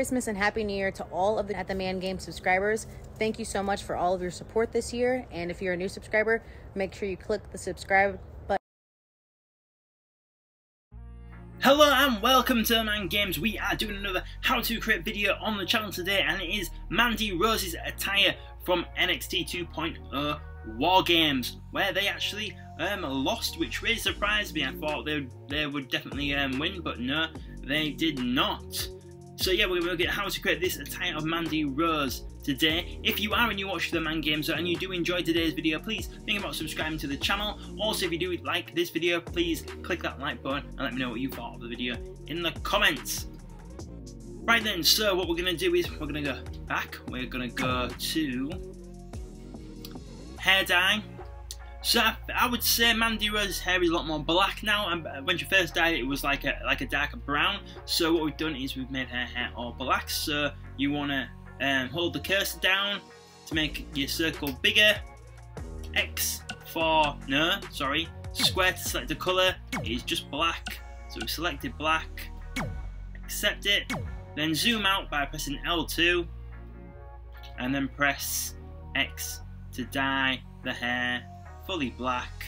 Christmas and Happy New Year to all of the At the Man Game subscribers. Thank you so much for all of your support this year. And if you're a new subscriber, make sure you click the subscribe button. Hello and welcome to the Man Games. We are doing another how to create video on the channel today and it is Mandy Rose's attire from NXT 2.0 War Games where they actually um, lost which really surprised me. I thought they, they would definitely um, win but no they did not. So yeah, we're going to look at how to create this attire of Mandy Rose today. If you are a new watcher of the Man Games and you do enjoy today's video, please think about subscribing to the channel. Also, if you do like this video, please click that like button and let me know what you thought of the video in the comments. Right then, so what we're going to do is we're going to go back. We're going to go to hair dye. So I, would say Mandy Rose's hair is a lot more black now. And when she first dyed it, it was like a like a darker brown. So what we've done is we've made her hair all black. So you want to um, hold the cursor down to make your circle bigger. X for, no, sorry, square to select the colour is just black. So we selected black, accept it, then zoom out by pressing L2 and then press X to dye the hair fully black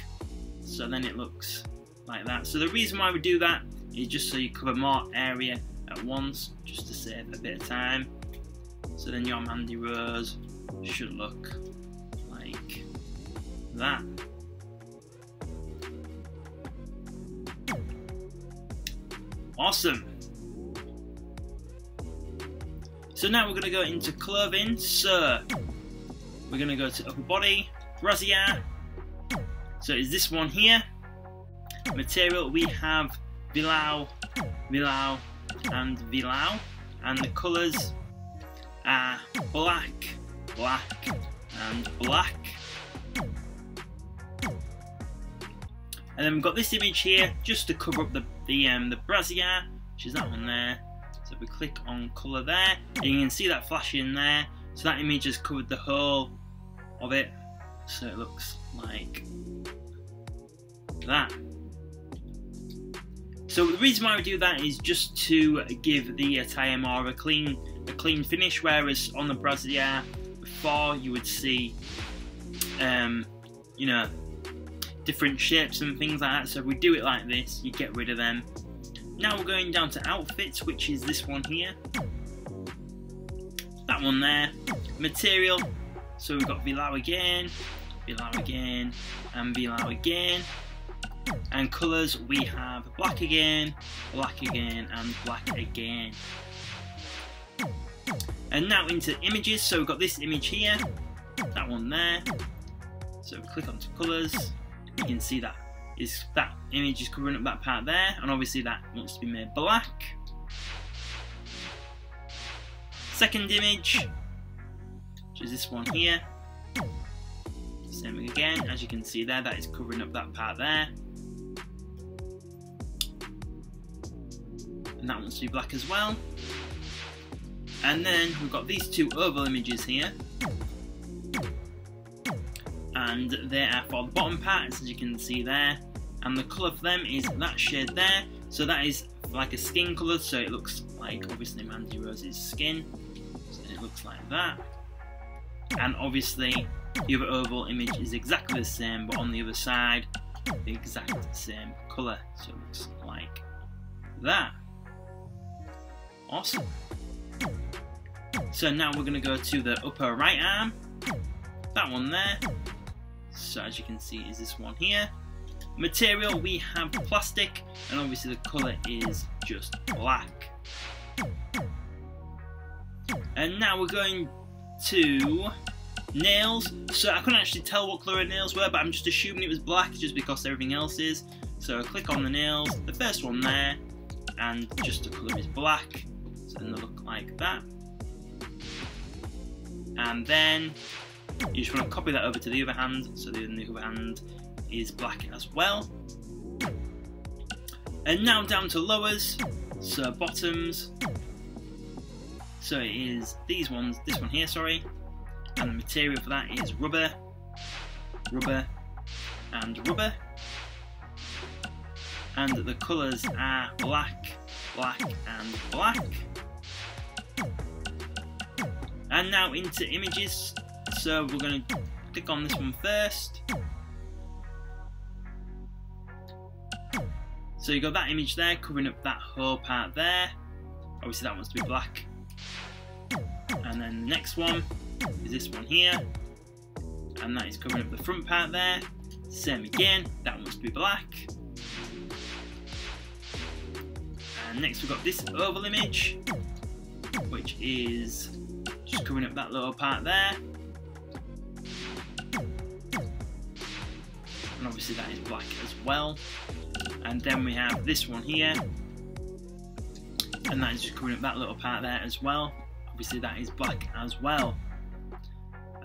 so then it looks like that. So the reason why we do that is just so you cover more area at once just to save a bit of time. So then your Mandy Rose should look like that. Awesome. So now we're going to go into clothing. So we're going to go to upper body, brassiere. So is this one here. Material we have Velour, Velour and Velour. And the colours are black, black and black. And then we've got this image here just to cover up the the um, the brassiere, which is that one there. So if we click on colour there, you can see that flashing there. So that image has covered the whole of it, so it looks like that. So the reason why we do that is just to give the attire more a clean, a clean finish, whereas on the brassiere before you would see, um, you know, different shapes and things like that. So if we do it like this, you get rid of them. Now we're going down to outfits, which is this one here. That one there. Material. So we've got Velour again, Velour again, and Velour again. And colours, we have black again, black again, and black again. And now into images, so we've got this image here, that one there. So click onto colours, you can see that is that image is covering up that part there, and obviously that wants to be made black. Second image, which is this one here. Same again, as you can see there, that is covering up that part there. And that wants to be black as well. And then we've got these two oval images here. And they are for the bottom parts, as you can see there. And the colour for them is that shade there. So that is like a skin colour, so it looks like obviously Mandy Rose's skin. So it looks like that. And obviously the other oval image is exactly the same, but on the other side, the exact same colour. So it looks like that. Awesome. So now we're going to go to the upper right arm. That one there. So as you can see is this one here. Material we have plastic and obviously the colour is just black. And now we're going to nails. So I couldn't actually tell what colour nails were but I'm just assuming it was black just because everything else is. So click on the nails, the first one there, and just the colour is black and look like that. And then you just want to copy that over to the other hand, so the other hand is black as well. And now down to lowers, so bottoms. So it is these ones, this one here, sorry. And the material for that is rubber, rubber, and rubber. And the colours are black, black, and black. And now into images. So we're going to click on this one first. So you've got that image there covering up that whole part there. Obviously that wants to be black. And then the next one is this one here. And that is covering up the front part there. Same again, that wants to be black. And next we've got this oval image, which is just covering up that little part there. And obviously that is black as well. And then we have this one here. And that is just covering up that little part there as well. Obviously that is black as well.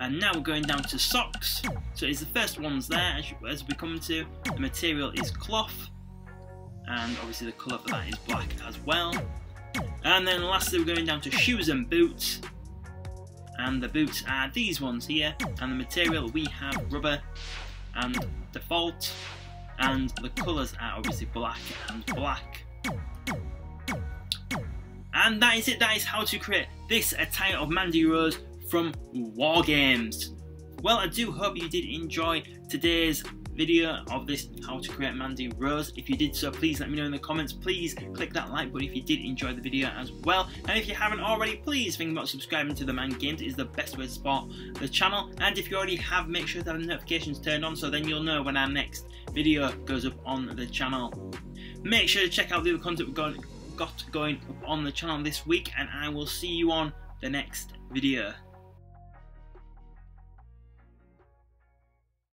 And now we're going down to socks. So it's the first ones there as, as we come to. The material is cloth. And obviously the colour for that is black as well. And then lastly we're going down to shoes and boots and the boots are these ones here and the material we have rubber and default and the colours are obviously black and black. And that is it, that is how to create this attire of Mandy Rose from War Games. Well, I do hope you did enjoy today's video of this how to create Mandy Rose. If you did so, please let me know in the comments. Please click that like button if you did enjoy the video as well. And if you haven't already, please think about subscribing to the Man Games. It is the best way to support the channel. And if you already have, make sure that the notifications turned on so then you'll know when our next video goes up on the channel. Make sure to check out the other content we've got, got going up on the channel this week and I will see you on the next video.